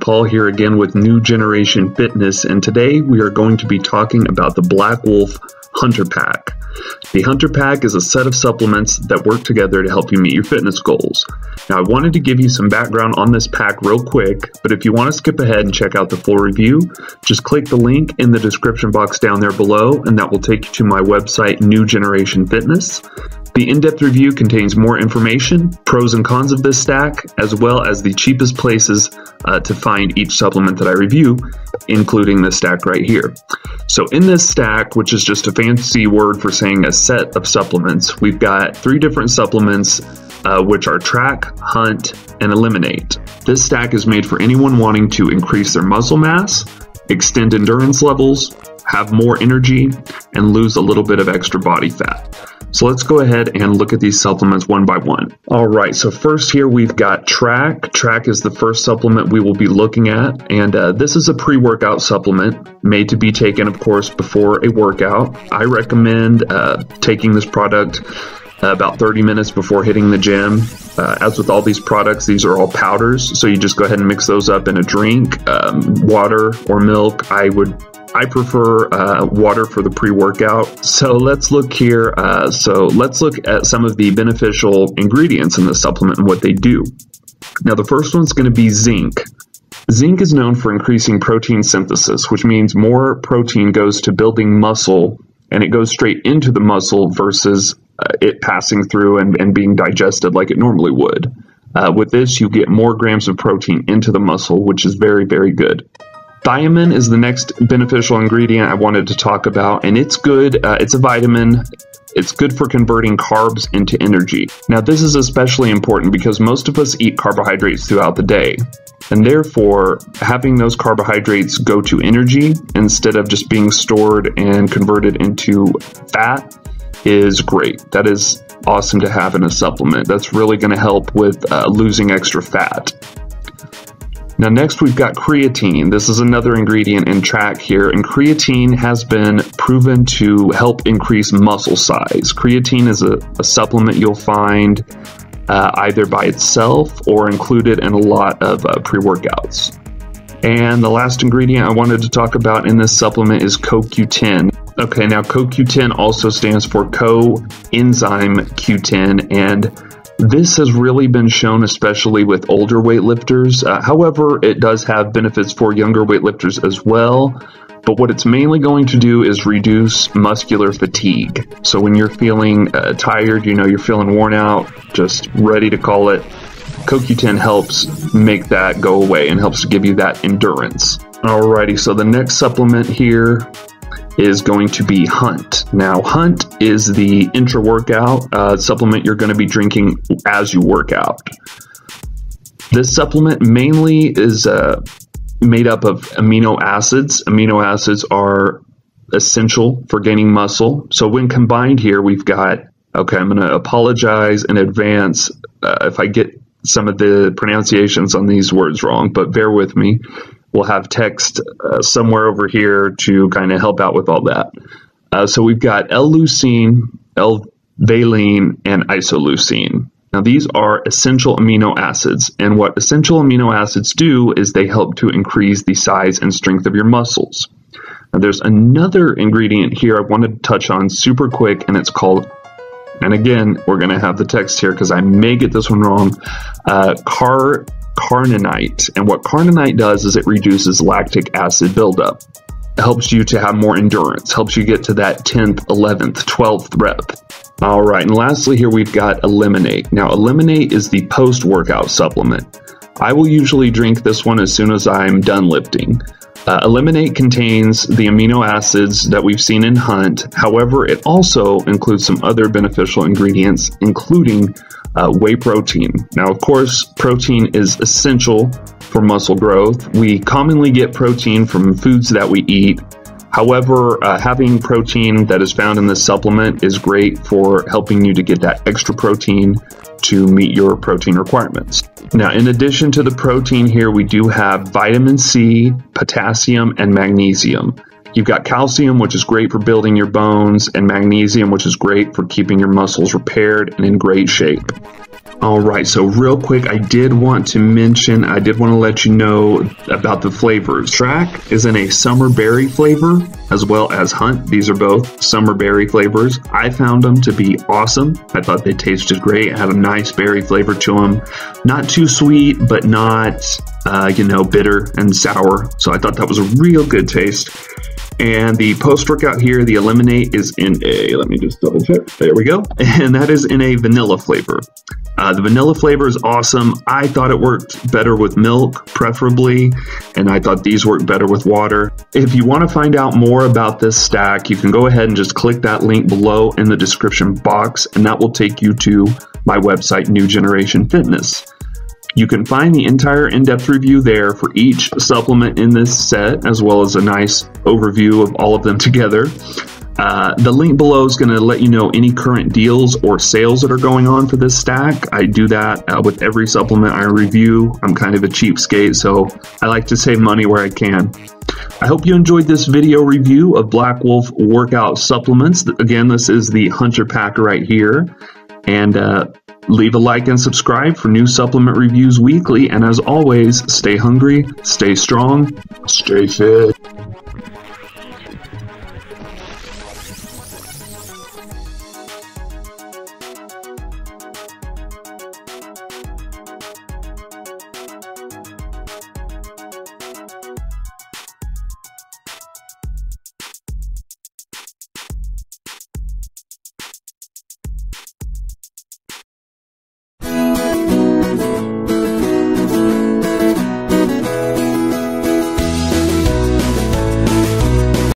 Paul here again with New Generation Fitness, and today we are going to be talking about the Black Wolf Hunter Pack. The Hunter Pack is a set of supplements that work together to help you meet your fitness goals. Now, I wanted to give you some background on this pack real quick, but if you want to skip ahead and check out the full review, just click the link in the description box down there below, and that will take you to my website, New Generation Fitness. The in-depth review contains more information, pros and cons of this stack, as well as the cheapest places uh, to find each supplement that I review, including this stack right here. So in this stack, which is just a fancy word for saying a set of supplements, we've got three different supplements uh, which are track, hunt, and eliminate. This stack is made for anyone wanting to increase their muscle mass, extend endurance levels, have more energy, and lose a little bit of extra body fat. So let's go ahead and look at these supplements one by one. All right, so first here we've got Track. Track is the first supplement we will be looking at, and uh, this is a pre workout supplement made to be taken, of course, before a workout. I recommend uh, taking this product. Uh, about 30 minutes before hitting the gym. Uh, as with all these products, these are all powders, so you just go ahead and mix those up in a drink, um, water or milk. I would I prefer uh, water for the pre workout. So let's look here. Uh, so let's look at some of the beneficial ingredients in the supplement and what they do. Now, the first one's going to be zinc. Zinc is known for increasing protein synthesis, which means more protein goes to building muscle and it goes straight into the muscle versus uh, it passing through and, and being digested like it normally would. Uh, with this, you get more grams of protein into the muscle, which is very, very good. Thiamine is the next beneficial ingredient I wanted to talk about, and it's good. Uh, it's a vitamin. It's good for converting carbs into energy. Now, this is especially important because most of us eat carbohydrates throughout the day. And therefore, having those carbohydrates go to energy instead of just being stored and converted into fat is great. That is awesome to have in a supplement. That's really going to help with uh, losing extra fat. Now, next we've got creatine. This is another ingredient in track here, and creatine has been proven to help increase muscle size. Creatine is a, a supplement you'll find uh, either by itself or included in a lot of uh, pre workouts. And the last ingredient I wanted to talk about in this supplement is CoQ10. Okay, now CoQ10 also stands for coenzyme Q10, and this has really been shown, especially with older weightlifters. Uh, however, it does have benefits for younger weightlifters as well. But what it's mainly going to do is reduce muscular fatigue. So when you're feeling uh, tired, you know, you're feeling worn out, just ready to call it, CoQ10 helps make that go away and helps to give you that endurance. Alrighty, so the next supplement here is going to be Hunt. Now, Hunt is the intra workout uh, supplement you're going to be drinking as you work out. This supplement mainly is uh, made up of amino acids. Amino acids are essential for gaining muscle. So, when combined here, we've got okay, I'm going to apologize in advance uh, if I get some of the pronunciations on these words wrong, but bear with me. We'll have text uh, somewhere over here to kind of help out with all that. Uh, so we've got L-leucine, L-valine, and isoleucine. Now these are essential amino acids, and what essential amino acids do is they help to increase the size and strength of your muscles. Now there's another ingredient here I wanted to touch on super quick, and it's called and again, we're going to have the text here because I may get this one wrong. Uh, car carnitine. And what carnitine does is it reduces lactic acid buildup. It helps you to have more endurance, helps you get to that 10th, 11th, 12th rep. All right, and lastly, here we've got Eliminate. Now, Eliminate is the post workout supplement. I will usually drink this one as soon as I'm done lifting. Uh, Eliminate contains the amino acids that we've seen in Hunt. However, it also includes some other beneficial ingredients, including uh, whey protein. Now, of course, protein is essential for muscle growth. We commonly get protein from foods that we eat. However, uh, having protein that is found in this supplement is great for helping you to get that extra protein to meet your protein requirements. Now, in addition to the protein here, we do have vitamin C, potassium, and magnesium. You've got calcium, which is great for building your bones, and magnesium, which is great for keeping your muscles repaired and in great shape. All right, so real quick, I did want to mention, I did want to let you know about the flavors. Track is in a summer berry flavor as well as Hunt. These are both summer berry flavors. I found them to be awesome. I thought they tasted great, had a nice berry flavor to them. Not too sweet, but not, uh, you know, bitter and sour. So I thought that was a real good taste. And the post workout here, the Eliminate, is in a, let me just double check. There we go. And that is in a vanilla flavor. Uh, the vanilla flavor is awesome. I thought it worked better with milk, preferably, and I thought these worked better with water. If you want to find out more about this stack, you can go ahead and just click that link below in the description box, and that will take you to my website, New Generation Fitness. You can find the entire in-depth review there for each supplement in this set, as well as a nice overview of all of them together. Uh, the link below is going to let you know any current deals or sales that are going on for this stack. I do that uh, with every supplement I review. I'm kind of a cheapskate, so I like to save money where I can. I hope you enjoyed this video review of Black Wolf workout supplements. Again, this is the Hunter Pack right here. And uh, Leave a like and subscribe for new supplement reviews weekly. And as always, stay hungry, stay strong, stay fit.